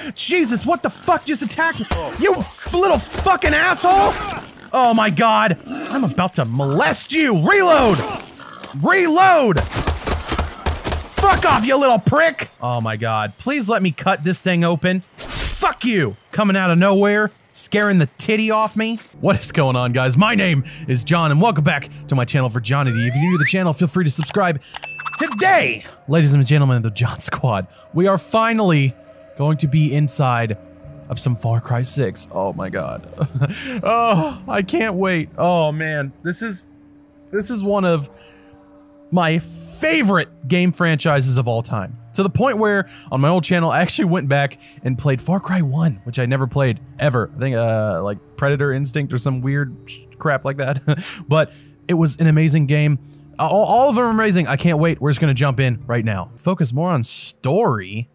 Jesus, what the fuck just attacked me? You little fucking asshole! Oh my god. I'm about to molest you. Reload! Reload! Fuck off, you little prick! Oh my god. Please let me cut this thing open. Fuck you! Coming out of nowhere, scaring the titty off me. What is going on, guys? My name is John, and welcome back to my channel VirJohnity. If you're new to the channel, feel free to subscribe. Today, ladies and gentlemen of the John Squad, we are finally going to be inside of some Far Cry 6. Oh my god. oh, I can't wait. Oh man, this is this is one of my favorite game franchises of all time. To the point where on my old channel, I actually went back and played Far Cry 1, which I never played ever. I think uh like Predator Instinct or some weird crap like that. but it was an amazing game. All, all of them are amazing. I can't wait. We're just going to jump in right now. Focus more on story.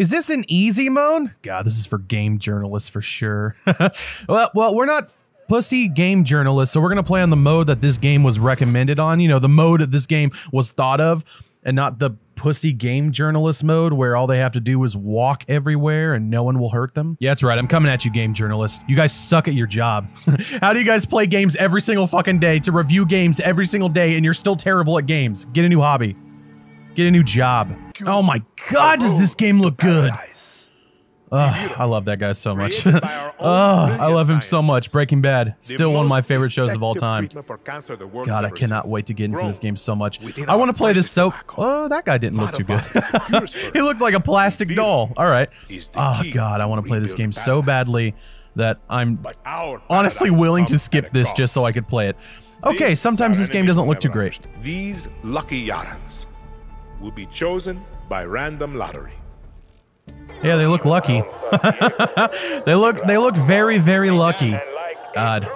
Is this an easy mode? God, this is for game journalists for sure. well, well, we're not pussy game journalists, so we're gonna play on the mode that this game was recommended on. You know, the mode that this game was thought of, and not the pussy game journalist mode where all they have to do is walk everywhere and no one will hurt them. Yeah, that's right. I'm coming at you, game journalists. You guys suck at your job. How do you guys play games every single fucking day to review games every single day and you're still terrible at games? Get a new hobby. Get a new job. Oh my god, does this game look good! Oh, I love that guy so much. oh, I love him so much. Breaking Bad, still one of my favorite shows of all time. God, I cannot wait to get into this game so much. I want to play this so. Oh, that guy didn't look too good. he looked like a plastic doll. All right. Oh God, I want to play this game so badly that I'm honestly willing to skip this just so I could play it. Okay, sometimes this game doesn't look too great. These lucky Yarans will be chosen by random lottery. Yeah, they look lucky. they look they look very very lucky. God.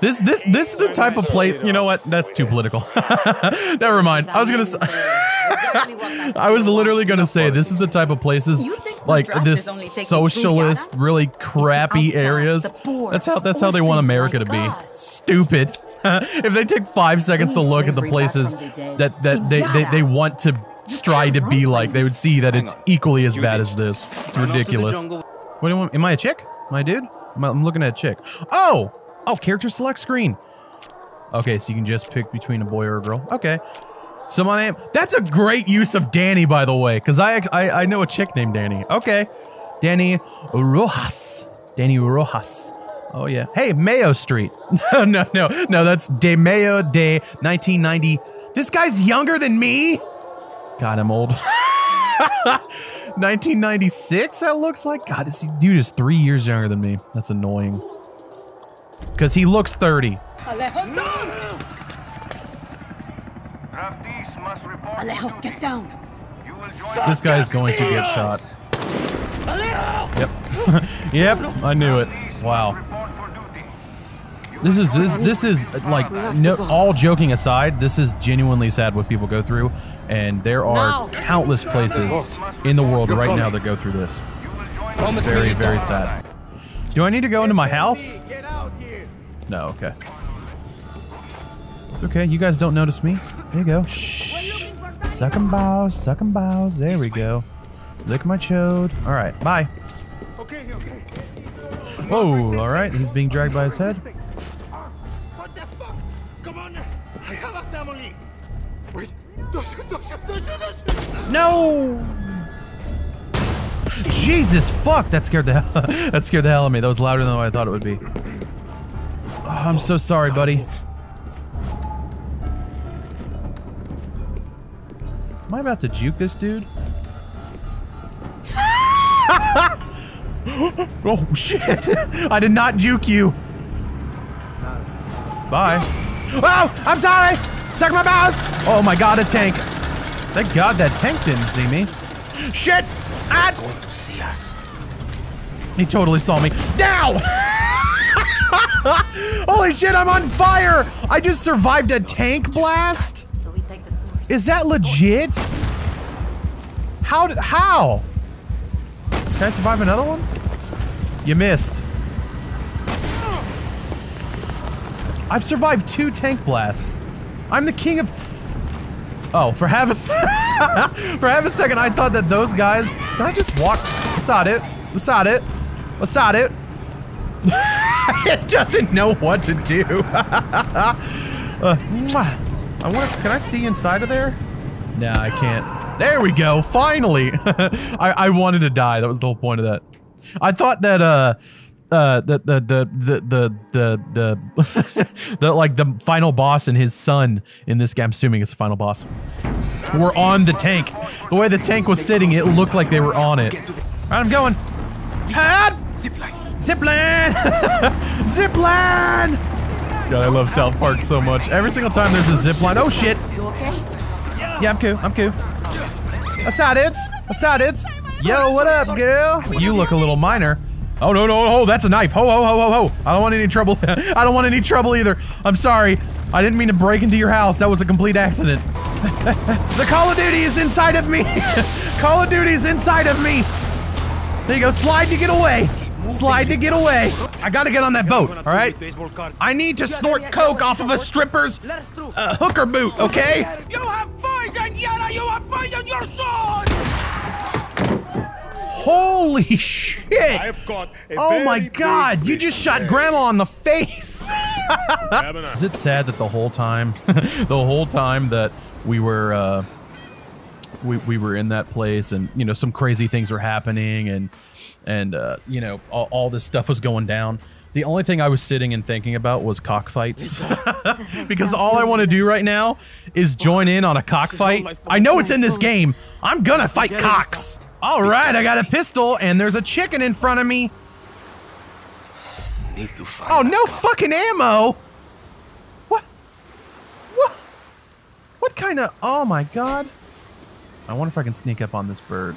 This this this is the type of place. You know what? That's too political. Never mind. I was gonna. I was literally gonna say this is the type of places like this socialist, really crappy areas. That's how that's how they want America to be. Stupid. if they take five seconds to look at the places that that they, they, they want to strive to be like, they would see that it's equally as bad as this. It's ridiculous. What do you want? Am I a chick? Am I a dude? I'm looking at a chick. Oh! Oh, character select screen. Okay, so you can just pick between a boy or a girl. Okay. So my name, that's a great use of Danny, by the way, because I, I I know a chick named Danny. Okay. Dani Rojas. Dani Rojas. Oh yeah. Hey, Mayo Street. no, no, no, no. That's De Mayo de 1990. This guy's younger than me. God, I'm old. 1996. That looks like. God, this dude is three years younger than me. That's annoying. Because he looks 30. Alejo, don't! Alejo, get down. This guy is going to get shot. Yep. yep, I knew it. Wow. This is this this is uh, like no all joking aside, this is genuinely sad what people go through, and there are countless places in the world right now that go through this. It's very very sad. Do I need to go into my house? No, okay. It's okay. You guys don't notice me. There you go. Shh. Suck 'em bows, suck 'em bows. There we go. Lick my chode. All right, bye. Okay, okay. Whoa, all right. He's being dragged by his head. No! Jesus fuck! That scared the hell that scared the hell out of me. That was louder than I thought it would be. Oh, I'm so sorry, buddy. Am I about to juke this dude? oh shit! I did not juke you. Bye. Oh, I'm sorry. Suck my balls! Oh my god, a tank. Thank god that tank didn't see me. Shit! Ah! Going to see us. He totally saw me. Now! Holy shit, I'm on fire! I just survived a tank blast? Is that legit? How did- how? Can I survive another one? You missed. I've survived two tank blasts. I'm the king of... Oh, for half a for half a second, I thought that those guys. Can I just walk beside it? Beside it? Beside it? it doesn't know what to do. uh. I wonder. Can I see inside of there? Nah, I can't. There we go. Finally. I I wanted to die. That was the whole point of that. I thought that uh uh the the the the the the the, the like the final boss and his son in this game. I'm assuming it's the final boss. We're on the tank. The way the tank was sitting, it looked like they were on it. All right, I'm going. Head! Zipline! Zipline! God, I love South Park so much. Every single time there's a zipline. Oh shit! You okay? Yeah, I'm cool. I'm cool. Aside it's. Aside it's. Yo, what up, girl? You look a little minor. Oh no no no! That's a knife. Ho ho ho ho ho! I don't want any trouble. I don't want any trouble either. I'm sorry. I didn't mean to break into your house. That was a complete accident. the Call of Duty is inside of me. Call of Duty is inside of me. There you go. Slide to get away. Slide to get away. I gotta get on that boat. All right. I need to snort coke off of a stripper's uh, hooker boot. Okay. You have poisoned Yara! You have poisoned your! Holy shit! I've got a Oh my very big god, you just shot today. grandma on the face! Have a nice- Is it sad that the whole time, the whole time that we were, uh, we, we were in that place and, you know, some crazy things were happening and, and, uh, you know, all, all this stuff was going down. The only thing I was sitting and thinking about was cockfights. because all I want to do right now is join in on a cockfight. I know it's in this game. I'm gonna fight cocks. All right, I got a pistol and there's a chicken in front of me. Need to find Oh, no fucking ammo! What? What? What kind of... Oh my god. I wonder if I can sneak up on this bird.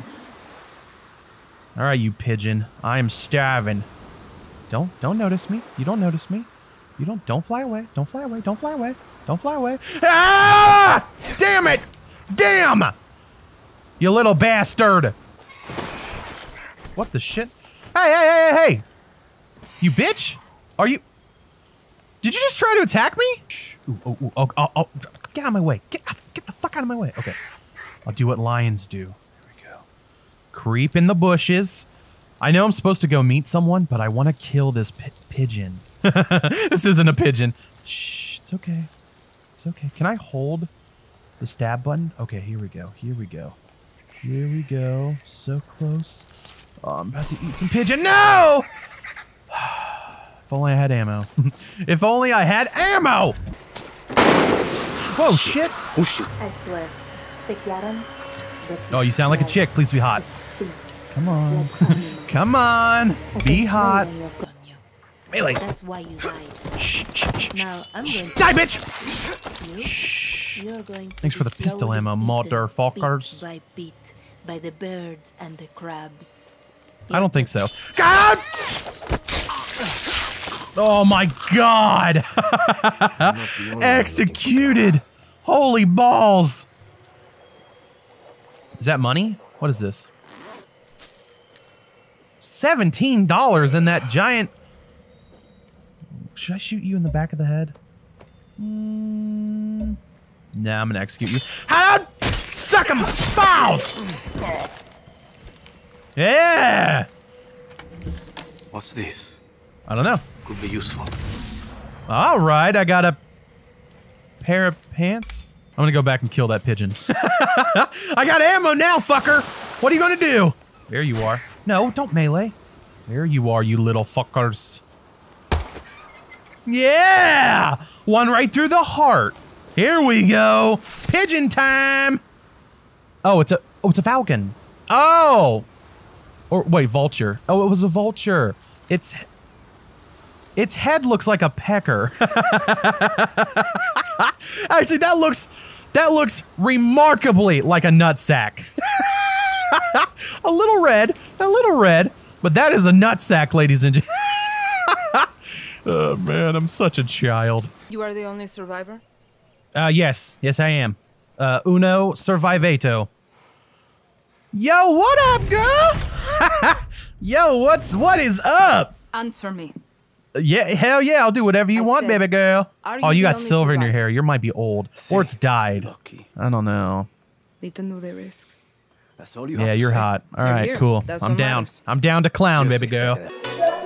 Alright, you pigeon. I am starving. Don't, don't notice me. You don't notice me. You don't, don't fly away. Don't fly away. Don't fly away. Don't fly away. Ah! Damn it! Damn! You little bastard! What the shit? Hey, hey, hey, hey, hey! You bitch! Are you? Did you just try to attack me? Shh. Ooh, oh, ooh, oh, oh, oh, get out of my way! Get, get the fuck out of my way! Okay, I'll do what lions do. We go. Creep in the bushes. I know I'm supposed to go meet someone, but I want to kill this pi- pigeon. this isn't a pigeon. Shh, it's okay. It's okay. Can I hold the stab button? Okay, here we go. Here we go. Here we go. So close. Oh, I'm about to eat some pigeon. No! If only I had ammo. if only I had ammo! Whoa, shit! Oh shit. I swear, te quedaron de Oh, you sound like a chick. Please be hot. Come on. Come on. Be hot. Melee. That's why you died. Shh, shh, shh, Now. I'm going to Die, bitch! you. You're going to Thanks for the pistol ammo, eaten motherfuckers. Bit by bit by the birds and the crabs. I don't think so. God! Oh my god! Executed! Holy balls! Is that money? What is this? $17 in that giant. Should I shoot you in the back of the head? Mm, nah, I'm gonna execute you. How? Suck 'em! Bows! Yeah! What's this? I don't know. Could be useful. All right, I got a pair of pants. I'm gonna go back and kill that pigeon. I got ammo now, fucker. What are you gonna do? There you are. No, don't melee. There you are, you little fuckers. Yeah! One right through the heart. Here we go. Pigeon time. Oh, it's a oh, it's a falcon. Oh. Or wait, vulture. Oh, it was a vulture. It's its head looks like a pecker. Actually, that looks that looks remarkably like a nutsack. a little red, a little red, but that is a nutsack, ladies and gentlemen. oh man, I'm such a child. You are the only survivor? Uh, yes, yes, I am. Uh, uno survivato. Yo, what up, girl? Yo, what's what is up? Answer me. Yeah, hell yeah, I'll do whatever you I want, said, baby girl. are Oh, you you got only silver in your hair. You might be old, or it's dyed. Lucky. I don't know. Need to know the risks. That's all you Yeah, have to you're say. hot. All You're right, here. cool. That's I'm down. matters. I'm down to clown, Just baby girl. second.